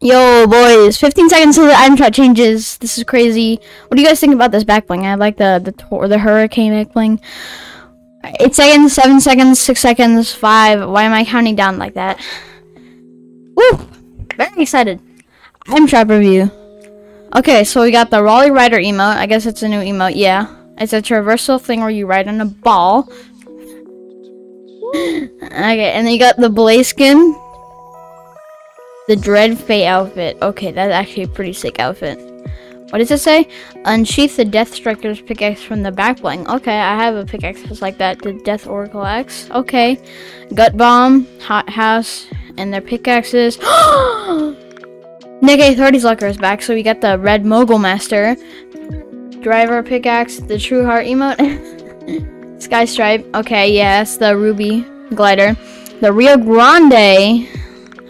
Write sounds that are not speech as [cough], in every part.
Yo, boys, 15 seconds till the item shot changes. This is crazy. What do you guys think about this back bling? I like the the the hurricane back bling. 8 seconds, 7 seconds, 6 seconds, 5. Why am I counting down like that? Woo! Very excited. Item shop review. Okay, so we got the Raleigh Rider emote. I guess it's a new emote. Yeah. It's a traversal thing where you ride on a ball. [laughs] okay, and then you got the Blaze skin. The Dread Fate outfit. Okay, that's actually a pretty sick outfit. What does it say? Unsheath the Death Striker's pickaxe from the back bling. Okay, I have a pickaxe just like that. The Death Oracle axe. Okay. Gut Bomb, Hot House, and their pickaxes. [gasps] Nick A30's Lucker is back, so we got the Red Mogul Master. Driver pickaxe, the True Heart emote. [laughs] Sky Stripe. Okay, yes, the Ruby glider. The Rio Grande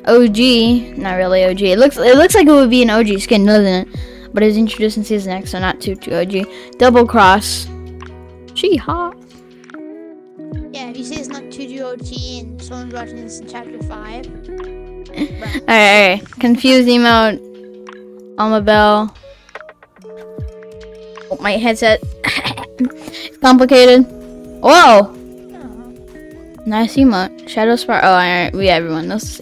OG, not really OG. It looks it looks like it would be an OG skin, doesn't it? But it's introduced in season X, so not too too OG. Double cross. She hot. Yeah, if you say it's not too 2 OG and someone's watching this in chapter 5. [laughs] Alright, alright. Confused emote. Alma Bell. Oh, my headset. [coughs] Complicated. Whoa! Nice emote. Shadow Spark. Oh, alright. We everyone knows.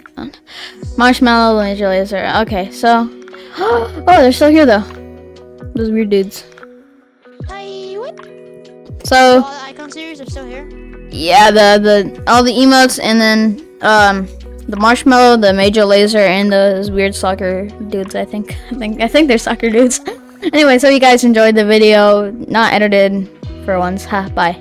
Marshmello Laser Laser. Okay, so. [gasps] Oh, they're still here though. Those weird dudes. Hi, what? So, All the icon series are still here. yeah, the the all the emotes and then um the Marshmello, the Major Lazer, and those weird soccer dudes. I think. [laughs] I think. I think they're soccer dudes. [laughs] anyway, so you guys enjoyed the video, not edited for once. Ha. Bye.